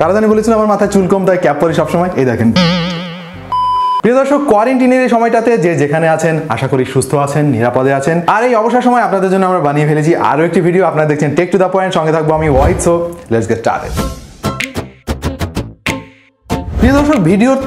কারা জানি বলেছিল আমার মাথায় চুল কম, তাই ক্যাপ পরি সবসময়। এই দেখেন। প্রিয় দর্শক কোয়ারেন্টিনের এই সময়টাতে যে যেখানে আছেন, আশা করি সুস্থ আছেন, নিরাপদে আছেন। আর এই অবসর সময় আপনাদের জন্য আমরা বানিয়ে ফেলেছি আরও একটি ভিডিও আপনারা দেখছেন টেক টু দ্য পয়েন্ট সঙ্গে থাকব আমি wait so let's get started প্রিয় দর্শক, ভিডিওর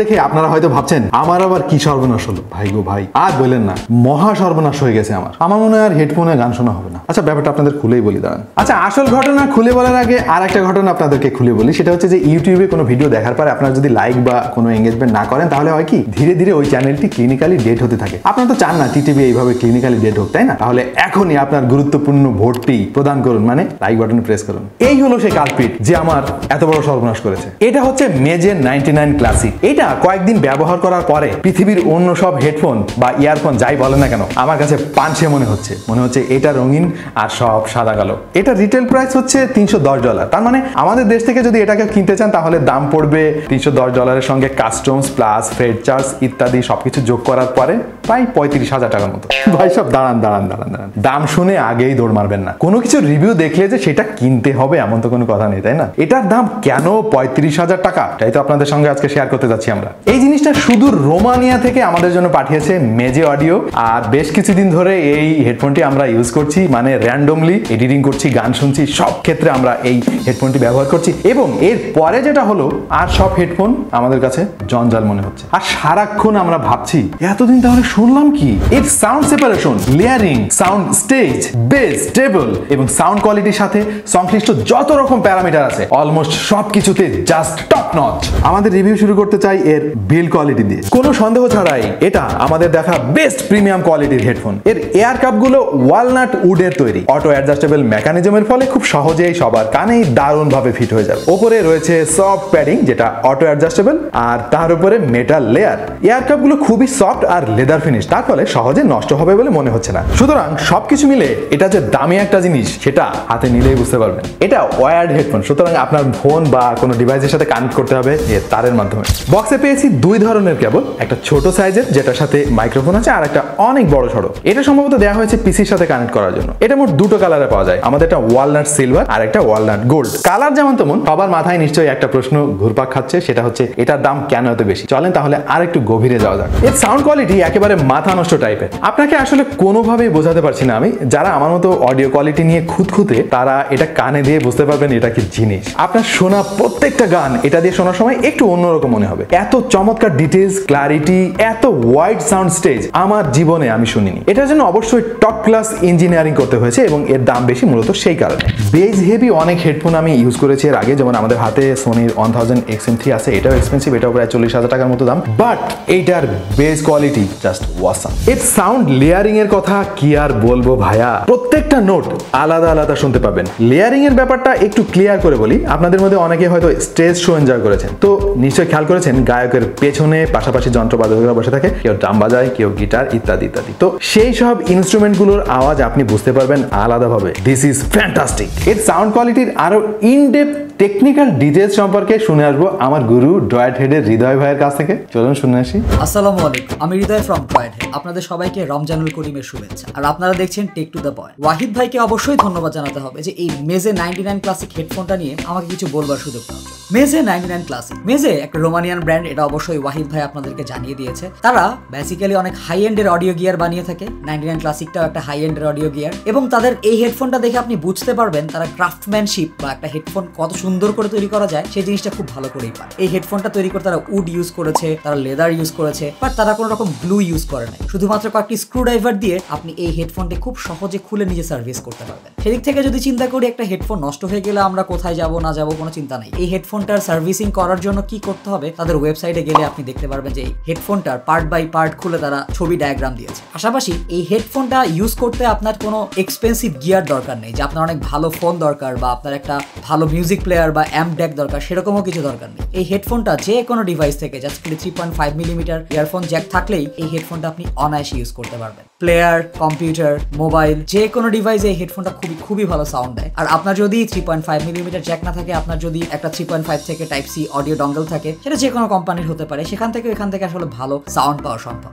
দেখে আপনারা হয়তো ভাবছেন, আমার আবার কি সর্বনাশ হলো? ভাই গো ভাই, আর বললেন না, মহা সর্বনাশ হয়ে গেছে আমার। আমার মনে হয় আর হেডফোনে গান শোনা হবে না। আচ্ছা ব্যাপারটা আপনাদের খুলেই বলি, দাঁড়ান। আচ্ছা আসল ঘটনা খুলে বলার আগে আর একটা ঘটনা আপনাদেরকে খুলে বলি। সেটা হচ্ছে যে ইউটিউবে কোনো ভিডিও দেখার পর আপনারা যদি লাইক বা কোনো এঙ্গেজমেন্ট না করেন, তাহলে হয় কি, ধীরে ধীরে ওই চ্যানেলটি ক্লিনিক্যালি ডেট হতে থাকে। আপনারা তো চান না টিটিভি এইভাবে ক্লিনিক্যালি ডেট হোক, তাই না? তাহলে এখনই আপনার গুরুত্বপূর্ণ ভোটটি প্রদান করুন মানে লাইক বাটনে প্রেস করুন। এই হলো সেই কালপিট যে আমার এত বড় সর্বনাশ করেছে। এটা হচ্ছে মেজের নাইনটি নাইন ক্লাসিক। এটা কয়েকদিন ব্যবহার করার পরে পৃথিবীর অন্য সব হেডফোন বা ইয়ারফোন যাই বলে না কেন, আমার কাছে পাঁচশে মনে হচ্ছে। মনে হচ্ছে এটা রঙিন আর সব সাদা কালো। এটা রিটেল প্রাইস হচ্ছে তিনশো দশ ডলার। তার মানে আমাদের দেশ থেকে যদি এটাকে কিনতে চান, তাহলে দাম পড়বে তিনশো দশ ডলারের সঙ্গে কাস্টমস প্লাস ফ্রেড চার্জ ইত্যাদি সবকিছু যোগ করার পরে প্রায় পঁয়ত্রিশ হাজার টাকার মতো। ভাই সব দাঁড়ান দাঁড়ান দাঁড়ান দাঁড়ান। দাম শুনে আগেই দৌড় মারবেন না। কোনো কিছু রিভিউ দেখলে যে সেটা কিনতে হবে এমন তো কোনো কথা নেই, তাই না? এটার দাম কেন পঁয়ত্রিশ হাজার টাকা? তাই তো আপনাদের সঙ্গে আজকে শেয়ার করতে যাচ্ছি আমরা। এই জিনিসটা শুধু রোমানিয়া থেকে আমাদের জন্য পাঠিয়েছে মেজে অডিও আর বেশ কিছুদিন ধরে এই হেডফোনটি আমরা ইউজ করছি মানে র্যান্ডমলি এডিটিং করছি, গান শুনছি, সব ক্ষেত্রে আমরা এই হেডফোনটি ব্যবহার করছি। এবং এর পরে যেটা হলো, আর সব হেডফোন আমাদের কাছে জঞ্জাল মনে হচ্ছে। আর সারাক্ষণ আমরা ভাবছি, এতদিন তাহলে শুনলাম কি? এর sound separation layering sound stage bass treble এবং সাউন্ড কোয়ালিটির সাথে সংশ্লিষ্ট যত রকম প্যারামিটার আছে অলমোস্ট সবকিছুতে জাস্ট টপ নচ আমাদের রিভিউ শুরু করতে চাই এর বিল কোয়ালিটি দিয়ে কোনো সন্দেহ ছাড়াই এটা আমাদের দেখা বেস্ট প্রিমিয়াম কোয়ালিটির হেডফোন এর এয়ার কাপগুলো ওয়ালনাট উডের তৈরি। অটো অ্যাডজাস্টেবল মেকানিজমের ফলে খুব সহজেই সবার কানেই দারুণ ভাবে ফিট হয়ে যাবে। ওপরে রয়েছে সফট প্যাডিং যেটা অটো অ্যাডজাস্টেবল আর তার উপরে মেটাল লেয়ার এয়ার কাপগুলো খুবই সফট আর লেদার ফিনিশ তার ফলে সহজে নষ্ট হবে বলে মনে হচ্ছে না। সুতরাং সবকিছু মিলে এটা যে দামি একটা জিনিস, সেটা হাতে নিলেই বুঝতে পারবেন। এটা ওয়ার্ড হেডফোন সুতরাং আপনার ফোন বা কোনো ডিভাইসের সাথে কানেক্ট করতে হবে। এর তারের মাধ্যমে। বক্সে পেয়েছি দুই ধরনের কেবল একটা ছোট সাইজের যেটার সাথে মাইক্রোফোন আছে, আর একটা অনেক বড় সড়ো। এটা সম্ভবত দেওয়া হয়েছে পিসির সাথে কানেক্ট করার জন্য। এটা মোট দুটো কালারে পাওয়া যায়। আমাদের একটা ওয়ালনাট সিলভার আর একটা ওয়ালনাট গোল্ড কালার যেমন তেমন, সবার মাথায় নিশ্চয়ই একটা প্রশ্ন ঘুরপাক খাচ্ছে, সেটা হচ্ছে, এটার দাম কেন এত বেশি? চলেন তাহলে আর একটু গভীরে যাওয়া যাক। এর সাউন্ড কোয়ালিটি একেবারে মাথা নষ্ট টাইপের আপনাকে আসলে কোনোভাবেই বোঝাতে পারছি না আমি। যারা আমার মতো অডিও কোয়ালিটি নিয়ে খুঁতখুঁতে, তারা এটা কানে দিয়ে বুঝতে পারবেন, এটা কি জিনিস। আপনার শোনা প্রত্যেকটা গান, এটা দিয়ে শোনার সময় একটু অন্যরকম মনে হবে। এত চমৎকার ডিটেলস ক্লারিটি এত ওয়াইড সাউন্ড স্টেজ আমার জীবনে আমি শুনিনি। এটার জন্য অবশ্যই টপ ক্লাস ইঞ্জিনিয়ারিং করতে হয়েছে এবং এর দাম বেশি মূলত সেই কারণে। বেজ হেভি অনেক হেডফোন আমি ইউজ করেছি এর আগে, যেমন আমাদের হাতে সোনির one thousand X M three আছে, এটাও এক্সপেন্সিভ এটাও প্রায় চল্লিশ হাজার টাকার মতো দাম। বাট এইটার বেজ কোয়ালিটি জাস্ট ওয়াসাম এর সাউন্ড লেয়ারিং এর কথা কি আর বলব ভাইয়া? প্রত্যেকটা নোট আলাদা আলাদা শুনতে পাবেন। লেয়ারিং এর ব্যাপারটা একটু ক্লিয়ার করে বলি। আপনাদের মধ্যে অনেকে হয়তো স্টেজ শো এনজয় করেছেন। তো নিশ্চয়ই খেয়াল করেছেন, গায়কের পেছনে পাশাপাশি যন্ত্রবাদকরা বসে থাকে, কেউ ড্রাম বাজায়, কেউ গিটার ইত্যাদি ইত্যাদি। তো সেই সব ইনস্ট্রুমেন্টগুলোর আওয়াজ আপনি বুঝতে পারবেন আলাদাভাবে। দিস ইজ ফ্যান্টাস্টিক এর সাউন্ড কোয়ালিটির আরও ইনডেপ টেকনিক্যাল ডিটেলস সম্পর্কে শুনে আসব আমার গুরু ড্রয়েড হেডের হৃদয় ভাইয়ের কাছ থেকে। চলুন শুনে আসি। আসসালামু আলাইকুম, আমি হৃদয় ফ্রম টয়েড আপনাদের সবাইকে রমজানুল করিমের শুভেচ্ছা। আর আপনারা দেখছেন Tech to the Point Wahid ভাইকে অবশ্যই ধন্যবাদ জানাতে হবে যে এই মেজে নাইনটি নাইন ক্লাসিক হেডফোনটা নিয়ে আমাকে কিছু বলবার সুযোগ জন্য। মেজে নাইনটি নাইন ক্লাসিক মেজে, একটা রোমানিয়ান ব্র্যান্ড, এটা অবশ্যই ওয়াহিদ ভাই আপনাদেরকে জানিয়ে দিয়েছে। তারা বেসিক্যালি অনেক হাই এন্ডের অডিও গিয়ার বানিয়ে থাকে। নাইনটি নাইন ক্লাসিকটাও একটা হাই এন্ডের অডিও গিয়ার এবং তাদের এই হেডফোনটা দেখে আপনি বুঝতে পারবেন তারা ক্রাফটম্যানশিপ বা একটা হেডফোন কত সুন্দর করে তৈরি করা যায়, সেই জিনিসটা খুব ভালো করেই পারে এই হেডফোনটা তৈরি করতে তারা উড ইউজ করেছে, তারা লেদার ইউজ করেছে বাট তারা কোনো রকম গ্লু ইউজ করে নাই। শুধুমাত্র কয়েকটি স্ক্রু ড্রাইভার দিয়ে আপনি এই হেডফোনটি খুব সহজে খুলে নিজে সার্ভিস করতে পারবেন। সেদিক থেকে যদি চিন্তা করি, একটা হেডফোন নষ্ট হয়ে গেলে আমরা কোথায় যাব, না যাব, কোনো চিন্তা নাই। এই হেডফোনটার সার্ভিসিং করার জন্য কি করতে হবে, তাদের ওয়েবসাইটে গেলে আপনি দেখতে পারবেন যে হেডফোনটার পার্ট বাই পার্ট খুলে তারা ছবি ডায়াগ্রাম দিয়েছে। পাশাপাশি এই হেডফোনটা ইউজ করতে আপনার কোনো এক্সপেন্সিভ গিয়ার দরকার নেই, যে আপনার অনেক ভালো ফোন দরকার বা আপনার একটা ভালো মিউজিক প্লেয়ার বা অ্যাম্প ডেক দরকার, সেরকমও কিছু দরকার নেই। এই হেডফোনটা যে কোনো ডিভাইস থেকে just three point five millimetre earphone jack থাকলেই এই হেডফোনটা আপনি অনায়াসে ইউজ করতে পারবেন। প্লেয়ার কম্পিউটার মোবাইল যে কোনো ডিভাইসে এই হেডফোনটা খুবই খুবই ভালো সাউন্ড দেয়। আর আপনার যদি three point five millimetre jack না থাকে, আপনার যদি একটা থ্রি পয়েন্ট ফাইভ থেকে টাইপ সি অডিও ডঙ্গল থাকে, সেটা যে কোনো কোম্পানির হতে পারে, সেখান থেকে এখান থেকে আসলে ভালো সাউন্ড পাওয়া সম্ভব।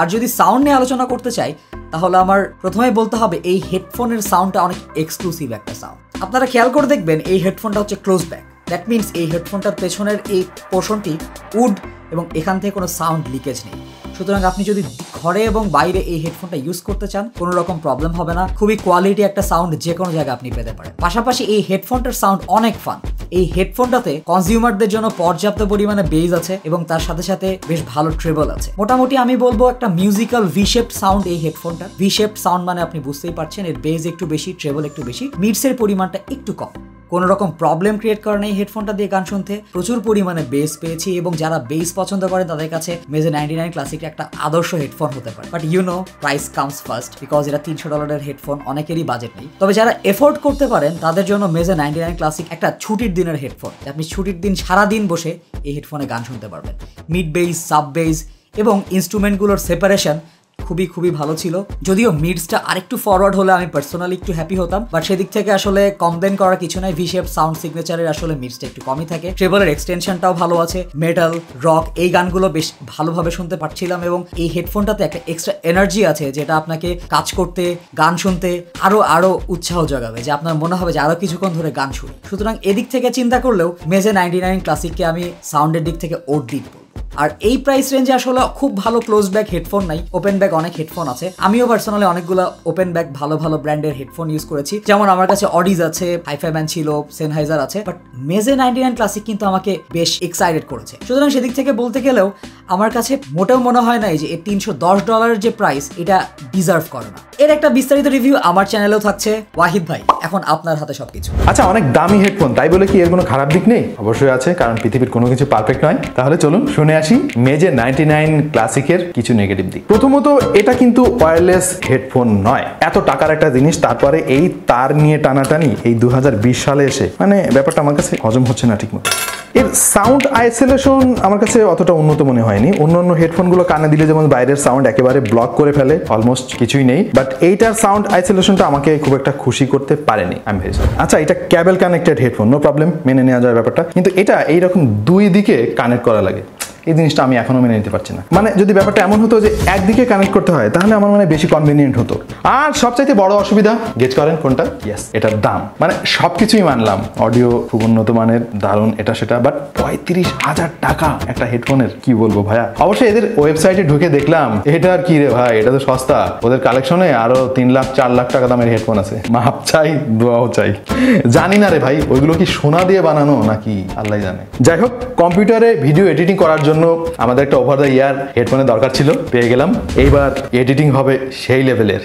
আর যদি সাউন্ড নিয়ে আলোচনা করতে চাই, তাহলে আমার প্রথমে বলতে হবে, এই হেডফোনের সাউন্ডটা অনেক এক্সক্লুসিভ একটা সাউন্ড আপনারা খেয়াল করে দেখবেন, এই হেডফোনটা হচ্ছে ক্লোজ ব্যাক দ্যাট মিনস এই হেডফোনটার পেছনের এই পোর্শনটি উড এবং এখান থেকে কোনো সাউন্ড লিকেজ নেই। সুতরাং আপনি যদি ঘরে এবং বাইরে এই হেডফোনটা ইউজ করতে চান, কোনো রকম প্রবলেম হবে না। খুবই কোয়ালিটি একটা সাউন্ড যে কোনো জায়গায় আপনি পেতে পারেন। পাশাপাশি এই হেডফোনটার সাউন্ড অনেক ফান এই হেডফোনটাতে কনজিউমারদের জন্য পর্যাপ্ত পরিমাণে বেজ আছে এবং তার সাথে সাথে বেশ ভালো ট্রেবল আছে। মোটামুটি আমি বলব একটা মিউজিক্যাল ভি শেপ সাউন্ড এই হেডফোনটা ভিশেপ সাউন্ড মানে আপনি বুঝতেই পারছেন, এর বেজ একটু বেশি ট্রেবল একটু বেশি মিডসের পরিমাণটা একটু কম। কোনো রকম প্রবলেম ক্রিয়েট করে নেই হেডফোনটা দিয়ে গান শুনতে। প্রচুর পরিমাণে বেস পেয়েছি এবং যারা বেস পছন্দ করে তাদের কাছে মেজে নাইনটি নাইন ক্লাসিক একটা আদর্শ হেডফোন হতে পারে। But you know price comes first because এটা তিনশো ডলারের হেডফোন অনেকেরই বাজেট নেই। তবে যারা এফোর্ড করতে পারেন, তাদের জন্য মেজে নাইনটি নাইন ক্লাসিক একটা ছুটির দিনের হেডফোন আপনি ছুটির দিন সারা দিন বসে এই হেডফোনে গান শুনতে পারবেন। মিড বেস সাব বেস এবং ইনস্ট্রুমেন্টগুলোর সেপারেশন খুবই খুবই ভালো ছিল। যদিও মিডসটা আরেকটু ফরওয়ার্ড হলে আমি পার্সোনালি একটু হ্যাপি হতাম বাট সেদিক থেকে আসলে কমপ্লেন করার কিছু নাই। ভি শেপ সাউন্ড সিগনেচারের আসলে মিডসটা একটু কমই থাকে। ট্রেবলের এক্সটেনশনটাও ভালো আছে। মেটাল রক এই গানগুলো বেশ ভালোভাবে শুনতে পারছিলাম এবং এই হেডফোনটাতে একটা এক্সট্রা এনার্জি আছে, যেটা আপনাকে কাজ করতে, গান শুনতে আরও আরও উৎসাহ জাগাবে, যে আপনার মনে হবে যে আরও কিছুক্ষণ ধরে গান শুনি। সুতরাং এদিক থেকে চিন্তা করলেও মেজে নাইনটি নাইন ক্লাসিককে আমি সাউন্ডের দিক থেকে ওট দিই আর এই প্রাইস রেঞ্জে আসলে খুব ভালো ক্লোজ ব্যাক হেডফোন নাই ওপেন ব্যাক অনেক হেডফোন আছে। আমিও পার্সোনালি অনেকগুলো ওপেন ব্যাক ভালো ভালো ব্র্যান্ডের হেডফোন ইউজ করেছি। যেমন আমার কাছে অডিজ আছে হাইফাই ম্যান ছিল সেনহাইজার আছে but Meze ninety nine classic কিন্তু আমাকে বেশ এক্সাইটেড করেছে। সুতরাং সেদিক থেকে বলতে গেলেও আমার কাছে মোটেও মনে হয় নাই যে এই তিনশো দশ ডলারের যে প্রাইস এটা ডিজার্ভ করে না। এর একটা বিস্তারিত রিভিউ আমার চ্যানেলেও থাকছে। ওয়াহিদ ভাই, এখন আপনার হাতে সবকিছু। আচ্ছা অনেক দামি হেডফোন তাই বলে কি এর কোনো খারাপ দিক নেই? অবশ্যই আছে, কারণ পৃথিবীর কোনো কিছু পারফেক্ট নয়। তাহলে চলুন শুনে আসি মেজে নাইনটি নাইন ক্লাসিকের কিছু নেগেটিভ দিক। প্রথমত, এটা কিন্তু ওয়্যারলেস হেডফোন নয়। এত টাকার একটা জিনিস, তারপরে এই তার নিয়ে টানাটানি এই দু হাজার বিশ সালে এসে মানে ব্যাপারটা আমার কাছে হজম হচ্ছে না ঠিকমতো। এর সাউন্ড আইসোলেশন আমার কাছে অতটা উন্নত মনে হয়নি। অন্য অন্য হেডফোনগুলো কানে দিলে যেমন বাইরের সাউন্ড একেবারে ব্লক করে ফেলে অলমোস্ট কিছুই নেই। বাট এইটার সাউন্ড আইসোলেশনটা আমাকে খুব একটা খুশি করতে পারেনি আমি ভেরি আচ্ছা এটা cable connected headphone no problem মেনে নেওয়া যায় ব্যাপারটা। কিন্তু এটা এইরকম দুই দিকে কানেক্ট করা লাগে। এই জিনিসটা আমি এখনও মেনে নিতে পারছি না। মানে যদি ব্যাপারটা এমন হতো যে একদিকে কানেক্ট করতে হয় তাহলে আমার মনে বেশি কনভিনিয়েন্ট হতো। আর সবচাইতে বড় অসুবিধা গেজ করেন কোনটা? ইয়েস এটার দাম। মানে সবকিছুই মানলাম। অডিও খুব উন্নত মানের দারুণ এটা সেটা বাট পঁয়ত্রিশ হাজার টাকা একটা হেডফোনের কি বলব ভাইয়া? অবশ্যই এদের ওয়েবসাইটে ঢুকে দেখলাম এটা আর কি রে ভাই? এটা তো সস্তা। ওদের কালেকশনে আরও তিন লাখ চার লাখ টাকা দামের হেডফোন আছে। মাপ চাই দোয়াও চাই। জানি না রে ভাই ওইগুলো কি সোনা দিয়ে বানানো নাকি আল্লাহ জানে। যাই হোক কম্পিউটারে ভিডিও এডিটিং করার জন্য আমাদের একটা ওভার দ্য ইয়ার হেডফোনের দরকার ছিল, পেয়ে গেলাম। এইবার এডিটিং হবে সেই লেভেলের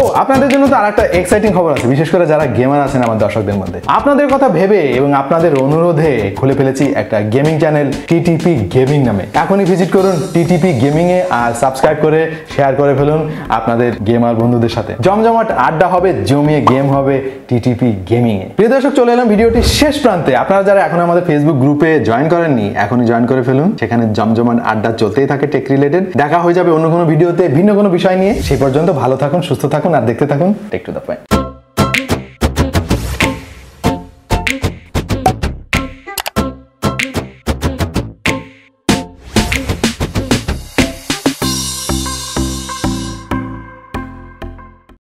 ও, আপনাদের জন্য তো আরেকটা এক্সাইটিং খবর আছে। বিশেষ করে যারা গেমার আছেন আমার দর্শকদের মধ্যে। আপনাদের কথা ভেবে এবং আপনাদের অনুরোধে খুলে ফেলেছি একটা গেমিং চ্যানেল টিটিপি গেমিং নামে। এখনই ভিজিট করুন টিটিপি গেমিং এ আর সাবস্ক্রাইব করে শেয়ার করে ফেলুন আপনাদের গেমার বন্ধুদের সাথে। জমজমাট আড্ডা হবে, জমিয়ে গেম হবে টিটিপি গেমিং এ। প্রিয় দর্শক, চলে এলাম ভিডিওটি শেষ প্রান্তে। আপনারা যারা এখন আমাদের ফেসবুক গ্রুপে জয়েন করেননি, এখনই জয়েন করে ফেলুন। সেখানে জমজমাট আড্ডা চলতেই থাকে টেক রিলেটেড দেখা হয়ে যাবে অন্য কোনো ভিডিওতে ভিন্ন কোনো বিষয় নিয়ে সেই পর্যন্ত ভালো থাকুন, সুস্থ থাকুন আর দেখতে থাকুন টেক টু দ্য পয়েন্ট